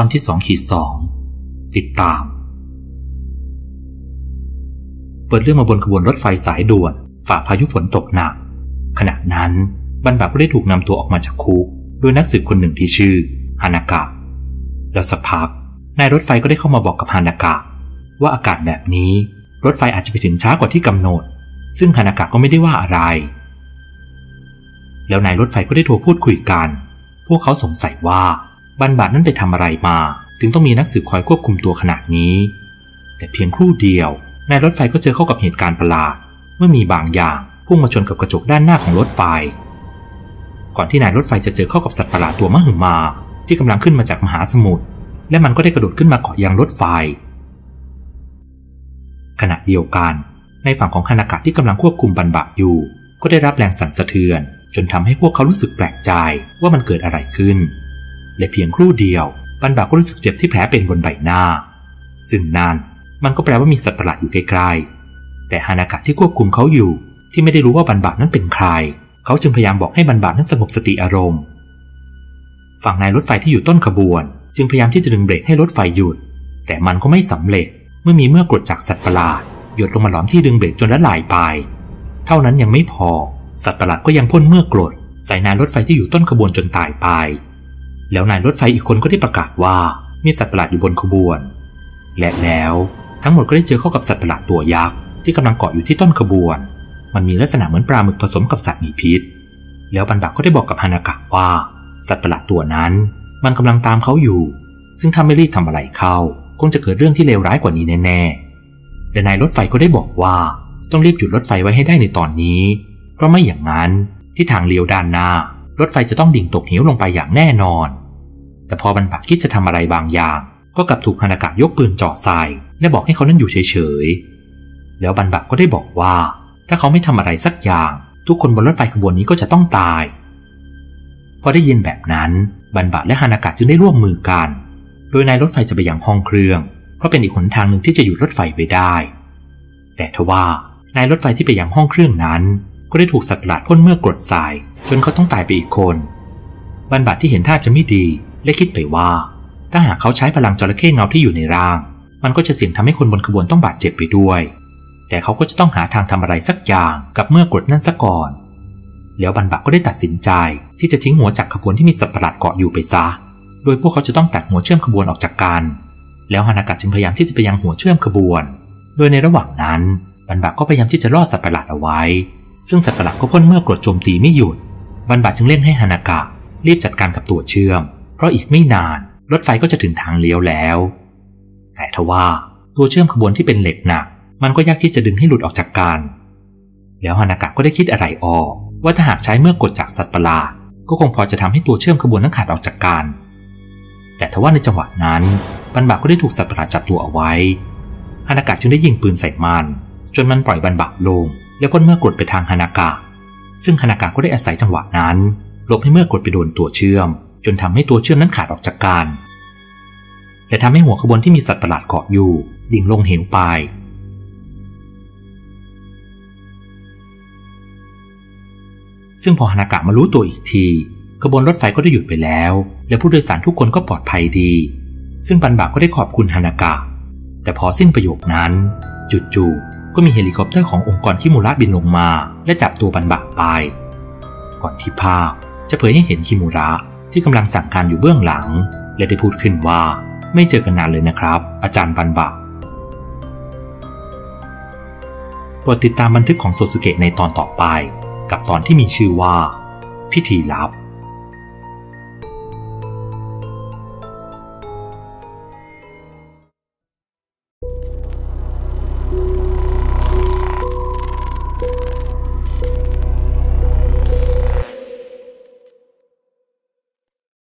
ตอนที่สองขีดสองติดตาม เปิดเรื่องมาบนขบวนรถไฟสายด่วน ฝ่าพายุฝนตกหนัก ขณะนั้นบรรบาก็ได้ถูกนำตัวออกมาจากคุกโดยนักสืบคนหนึ่งที่ชื่อฮานากะแล้วสักพักนายรถไฟก็ได้เข้ามาบอกกับฮานากะว่าอากาศแบบนี้รถไฟอาจจะไปถึงช้ากว่าที่กำหนด ซึ่งฮานากะก็ไม่ได้ว่าอะไร แล้วนายรถไฟก็ได้โทรพูดคุยกัน พวกเขาสงสัยว่า บันบาดนั้นไปทำอะไรมา ถึงต้องมีนักสืบคอยควบคุมตัวขนาดนี้ แต่เพียงครู่เดียวนายรถไฟก็เจอเข้ากับเหตุการณ์ประหลาด เมื่อมีบางอย่างพุ่งมาชนกับกระจกด้านหน้าของรถไฟ ก่อนที่นายรถไฟจะเจอเข้ากับสัตว์ประหลาดตัวมหึมา ที่กำลังขึ้นมาจากมหาสมุทรและมันก็ได้กระโดดขึ้นมาเกาะยางรถไฟ ขณะเดียวกัน ในฝั่งของฮานากะที่กำลังควบคุมบันบะอยู่ ก็ได้รับแรงสั่นสะเทือน จนทำให้พวกเขารู้สึกแปลกใจว่ามันเกิดอะไรขึ้น และเพียงครู่เดียวบันบะก็รู้สึกเจ็บที่แผลเป็นบนใบหน้า ซึ่งนั่นมันก็แปลว่ามีสัตว์ประหลาดอยู่ใกล้ๆ แต่ฮานากะที่ควบคุมเขาอยู่ ที่ไม่ได้รู้ว่าบันบะนั้นเป็นใคร เขาจึงพยายามบอกให้บันบะนั้นสงบสติอารมณ์ ฝั่งนายรถไฟที่อยู่ต้นขบวน จึงพยายามที่จะดึงเบรกให้รถไฟหยุด แต่มันก็ไม่สำเร็จเมื่อมีเมื่อกรดจากสัตว์ประหลาดหยดลงมาหลอมที่ดึงเบรกจนละลายไป เท่านั้นยังไม่พอ สัตว์ประหลาดก็ยังพ่นเมื่อกรดใส่นายรถไฟที่อยู่ต้นขบวนจนตายไป แล้วนายรถไฟอีกคนก็ได้ประกาศว่ามีสัตว์ประหลาดอยู่บนขบวน และแล้วทั้งหมดก็ได้เจอเข้ากับสัตว์ประหลาดตัวยักษ์ที่กำลังเกาะอยู่ที่ต้นขบวน มันมีลักษณะเหมือนปลาหมึกผสมกับสัตว์มีพิษ แล้วบันบักก็ได้บอกกับฮานากะว่า สัตว์ประหลาดตัวนั้น มันกำลังตามเขาอยู่ ซึ่งถ้าไม่รีบทำอะไรเข้า คงจะเกิดเรื่องที่เลวร้ายกว่านี้แน่ๆและนายรถไฟก็ได้บอกว่า ต้องรีบหยุดรถไฟไว้ให้ได้ในตอนนี้ เพราะไม่อย่างนั้นที่ทางเลี้ยวด้านหน้า รถไฟจะต้องดิ่งตกเหวลงไปอย่างแน่นอน แต่พอบันบักคิดจะทำอะไรบางอย่าง ก็กลับถูกฮานากะยกปืนจ่อใส่และบอกให้เขานั้นอยู่เฉยๆ แล้วบันบักก็ได้บอกว่า ถ้าเขาไม่ทำอะไรสักอย่าง ทุกคนบนรถไฟขบวนนี้ก็จะต้องตาย พอได้ยินแบบนั้นบันบักและฮานากะจึงได้ร่วมมือกัน โดยนายรถไฟจะไปยังห้องเครื่องเพราะเป็นอีกหนทางหนึ่งที่จะหยุดรถไฟไว้ได้ แต่ทว่านายรถไฟที่ไปยังห้องเครื่องนั้น ก็ได้ถูกสัตว์ประหลาดพ่นเมื่อกรดใส่ จนเขาต้องตายไปอีกคนบันบักที่เห็นท่าจะไม่ดีและคิดไปว่า ถ้าหากเขาใช้พลังจระเข้เงาที่อยู่ในร่าง มันก็จะเสี่ยงทำให้คนบนขบวนต้องบาดเจ็บไปด้วย แต่เขาก็จะต้องหาทางทำอะไรสักอย่างกับเมื่อกดนั่นซะก่อน แล้วบันบักก็ได้ตัดสินใจที่จะทิ้งหัวจากขบวนที่มีสัตว์ประหลาดเกาะอยู่ไปซะ โดยพวกเขาจะต้องตัดหัวเชื่อมขบวนออกจากกัน แล้วฮานากะจึงพยายามที่จะไปยังหัวเชื่อมขบวน โดยในระหว่างนั้นบันบักก็พยายามที่จะล่อสัตว์ประหลาดเอาไว้ ซึ่งสัตว์ประหลาดก็พ่นเมื่อกดโจมตีไม่หยุด บันบักจึงเร่งให้ฮานากะรีบจัดการกับตัวเชื่อม เพราะอีกไม่นานรถไฟก็จะถึงทางเลี้ยวแล้ว แต่ทว่าตัวเชื่อมขบวนที่เป็นเหล็กหนัก มันก็ยากที่จะดึงให้หลุดออกจากกัน แล้วฮานากะก็ได้คิดอะไรออก ว่าถ้าหากใช้เมื่อกดจากสัตว์ประหลาด ก็คงพอจะทำให้ตัวเชื่อมขบวนนั้นขาดออกจากกัน แต่ทว่าในจังหวะนั้นบันบักก็ได้ถูกสัตว์ประหลาดจับตัวเอาไว้ฮานากะจึงได้ยิงปืนใส่มัน จนมันปล่อยบันบักลง แล้วพ่นเมื่อกดไปทางฮานากะ ซึ่งฮานากะก็ได้อาศัยจังหวะนั้นหลบให้เมื่อกดไปโดนตัวเชื่อม จนทำให้ตัวเชื่อมนั้นขาดออกจากกันและทำให้หัวขบวนที่มีสัตว์ประหลาดเกาะอยู่ ดิ่งลงเหวไป ซึ่งพอฮานากะมารู้ตัวอีกทีขบวนรถไฟก็ได้หยุดไปแล้ว และผู้โดยสารทุกคนก็ปลอดภัยดี ซึ่งปันบากก็ได้ขอบคุณฮานากะ แต่พอสิ้นประโยคนั้นจู่ๆ ก็มีเฮลิคอปเตอร์ขององค์กรคิมูระบินลงมา และจับตัวบันบักไป ก่อนที่ภาพจะเผยให้เห็นคิมูระที่กำลังสั่งการอยู่เบื้องหลัง และได้พูดขึ้นว่าไม่เจอกันนานเลยนะครับ อาจารย์บันบะโปรดติดตามบันทึกของโซสุเกะในตอนต่อไป กับตอนที่มีชื่อว่า พิธีลับ